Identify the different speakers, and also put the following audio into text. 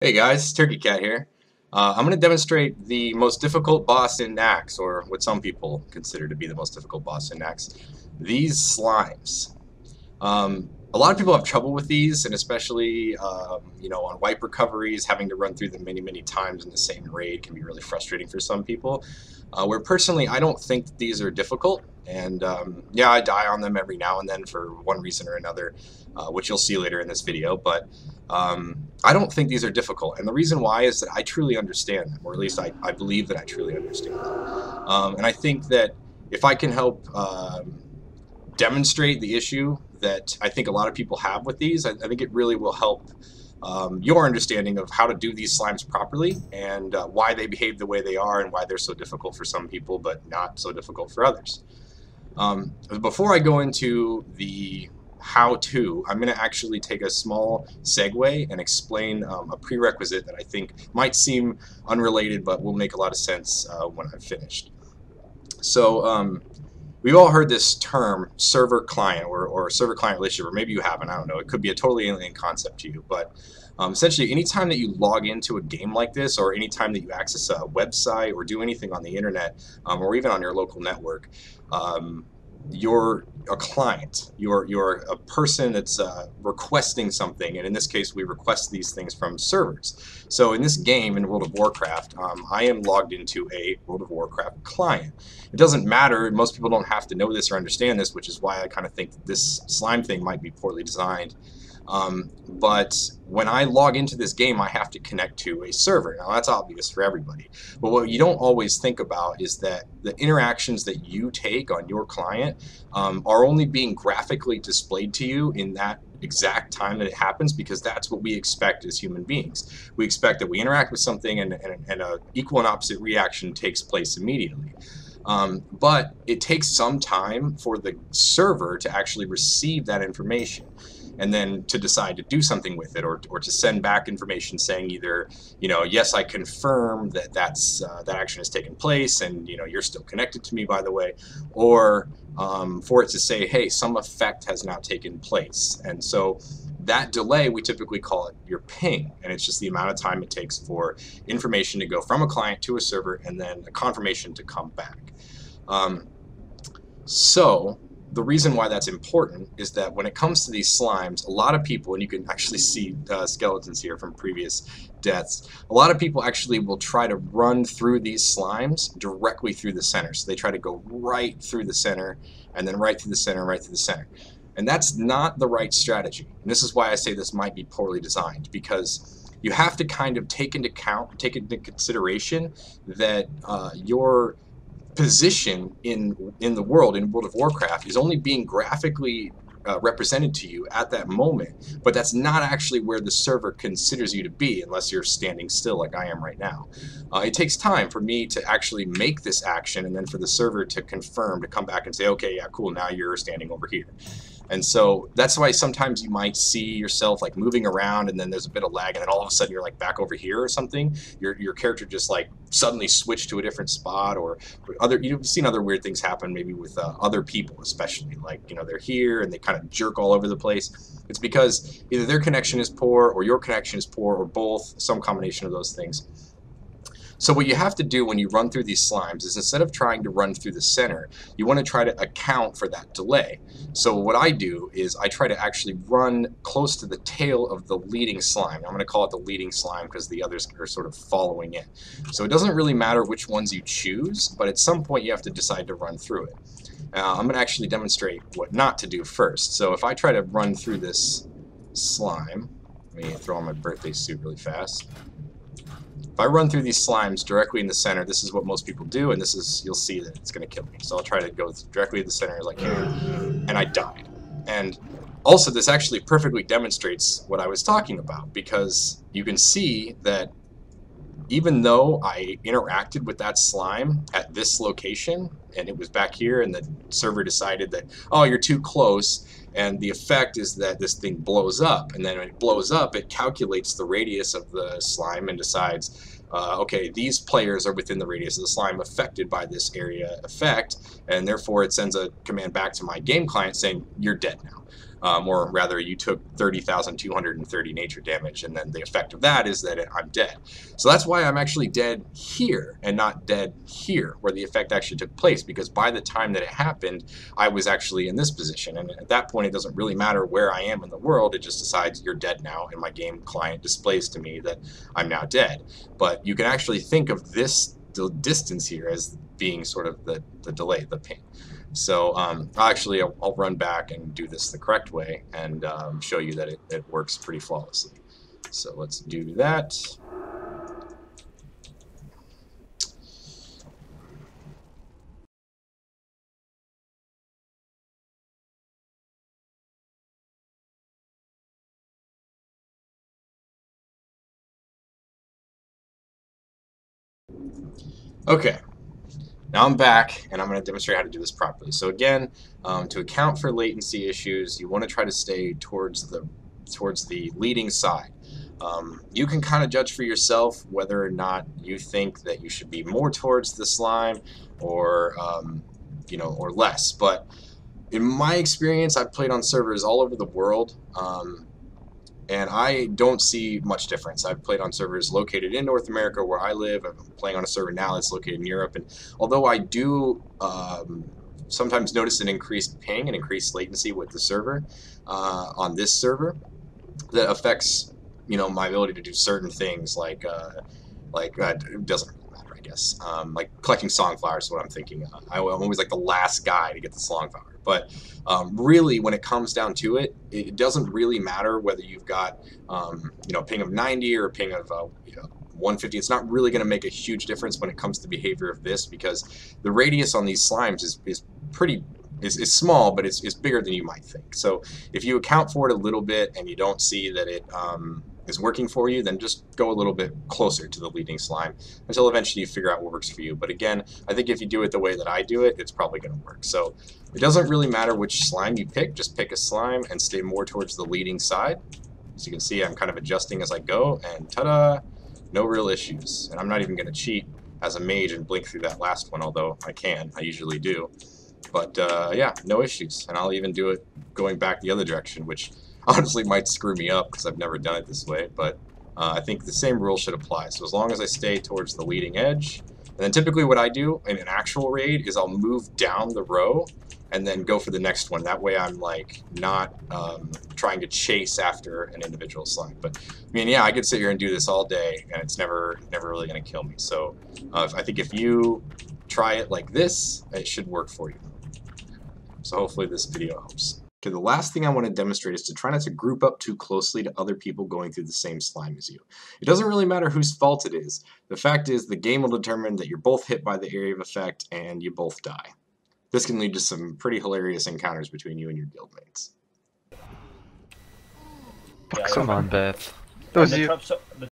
Speaker 1: Hey guys, Turkey Cat here. Uh, I'm going to demonstrate the most difficult boss in Naxx, or what some people consider to be the most difficult boss in Naxx. These slimes. Um, a lot of people have trouble with these, and especially um, you know on wipe recoveries, having to run through them many, many times in the same raid can be really frustrating for some people. Uh, where personally, I don't think these are difficult, and um, yeah, I die on them every now and then for one reason or another, uh, which you'll see later in this video. But um, I don't think these are difficult, and the reason why is that I truly understand them, or at least I, I believe that I truly understand them. Um, and I think that if I can help um, demonstrate the issue that I think a lot of people have with these, I, I think it really will help um, your understanding of how to do these slimes properly and uh, why they behave the way they are and why they're so difficult for some people but not so difficult for others. Um, before I go into the how-to, I'm going to actually take a small segue and explain um, a prerequisite that I think might seem unrelated but will make a lot of sense uh, when I've finished. So um, we've all heard this term server client or, or server client relationship or maybe you haven't I don't know it could be a totally alien concept to you but um, essentially anytime that you log into a game like this or anytime that you access a website or do anything on the internet um, or even on your local network um, you're a client, you're, you're a person that's uh, requesting something, and in this case we request these things from servers. So in this game, in World of Warcraft, um, I am logged into a World of Warcraft client. It doesn't matter, most people don't have to know this or understand this, which is why I kind of think this slime thing might be poorly designed. Um, but when I log into this game, I have to connect to a server. Now that's obvious for everybody. But what you don't always think about is that the interactions that you take on your client um, are only being graphically displayed to you in that exact time that it happens because that's what we expect as human beings. We expect that we interact with something and, and, and an equal and opposite reaction takes place immediately. Um, but it takes some time for the server to actually receive that information and then to decide to do something with it or, or to send back information saying either, you know, yes, I confirm that that's, uh, that action has taken place and, you know, you're still connected to me, by the way, or um, for it to say, hey, some effect has now taken place. And so that delay, we typically call it your ping, and it's just the amount of time it takes for information to go from a client to a server and then a confirmation to come back. Um, so the reason why that's important is that when it comes to these slimes, a lot of people, and you can actually see uh, skeletons here from previous deaths, a lot of people actually will try to run through these slimes directly through the center. So they try to go right through the center, and then right through the center, right through the center. And that's not the right strategy. And this is why I say this might be poorly designed, because you have to kind of take into account, take into consideration that uh, your position in in the world in World of Warcraft is only being graphically uh, represented to you at that moment, but that's not actually where the server considers you to be unless you're standing still like I am right now. Uh, it takes time for me to actually make this action and then for the server to confirm, to come back and say, okay, yeah, cool, now you're standing over here. And so that's why sometimes you might see yourself like moving around and then there's a bit of lag and then all of a sudden you're like back over here or something. Your, your character just like suddenly switched to a different spot or, other, you've seen other weird things happen maybe with uh, other people especially. Like, you know, they're here and they kind of jerk all over the place. It's because either their connection is poor or your connection is poor or both, some combination of those things. So what you have to do when you run through these slimes is instead of trying to run through the center, you want to try to account for that delay. So what I do is I try to actually run close to the tail of the leading slime. I'm going to call it the leading slime because the others are sort of following it. So it doesn't really matter which ones you choose, but at some point you have to decide to run through it. Uh, I'm going to actually demonstrate what not to do first. So if I try to run through this slime, let me throw on my birthday suit really fast. If I run through these slimes directly in the center, this is what most people do, and this is, you'll see that it's going to kill me. So I'll try to go directly to the center as I can, and I died. And also, this actually perfectly demonstrates what I was talking about, because you can see that even though I interacted with that slime at this location, and it was back here, and the server decided that, oh, you're too close, and the effect is that this thing blows up and then when it blows up it calculates the radius of the slime and decides uh, okay these players are within the radius of the slime affected by this area effect and therefore it sends a command back to my game client saying you're dead now um, or rather, you took 30,230 nature damage, and then the effect of that is that I'm dead. So that's why I'm actually dead here and not dead here, where the effect actually took place, because by the time that it happened, I was actually in this position. And at that point, it doesn't really matter where I am in the world, it just decides you're dead now, and my game client displays to me that I'm now dead. But you can actually think of this distance here as being sort of the, the delay, the ping. So um, actually, I'll, I'll, run back and do this the correct way and um, show you that it, it works pretty flawlessly. So let's do that. Okay, now I'm back and I'm going to demonstrate how to do this properly. So again, um, to account for latency issues, you want to try to stay towards the towards the leading side. Um, you can kind of judge for yourself whether or not you think that you should be more towards the slime or um, you know or less. But in my experience, I've played on servers all over the world. Um, and I don't see much difference. I've played on servers located in North America where I live. I'm playing on a server now that's located in Europe, and although I do um, sometimes notice an increased ping and increased latency with the server uh, on this server, that affects you know my ability to do certain things like uh, like uh, it doesn't matter, I guess. Um, like collecting songflowers is what I'm thinking. I'm always like the last guy to get the songflower. But um, really, when it comes down to it, it doesn't really matter whether you've got um, you know a ping of 90 or a ping of uh, you know, 150. It's not really going to make a huge difference when it comes to the behavior of this because the radius on these slimes is, is pretty is, is small, but it's, it's bigger than you might think. So if you account for it a little bit and you don't see that it um, is working for you, then just go a little bit closer to the leading slime until eventually you figure out what works for you. But again, I think if you do it the way that I do it, it's probably going to work. So it doesn't really matter which slime you pick, just pick a slime and stay more towards the leading side. As you can see, I'm kind of adjusting as I go, and ta-da, no real issues. And I'm not even going to cheat as a mage and blink through that last one, although I can, I usually do. But uh, yeah, no issues. And I'll even do it going back the other direction, which honestly might screw me up because I've never done it this way, but uh, I think the same rule should apply. So as long as I stay towards the leading edge, and then typically what I do in an actual raid is I'll move down the row and then go for the next one. That way I'm like not um, trying to chase after an individual slime. But I mean, yeah, I could sit here and do this all day and it's never never really going to kill me. So uh, I think if you try it like this, it should work for you. So hopefully this video helps. Okay, the last thing I want to demonstrate is to try not to group up too closely to other people going through the same slime as you. It doesn't really matter whose fault it is. The fact is the game will determine that you're both hit by the area of effect and you both die. This can lead to some pretty hilarious encounters between you and your guildmates.
Speaker 2: Yeah, Come on, Beth.
Speaker 3: That was you.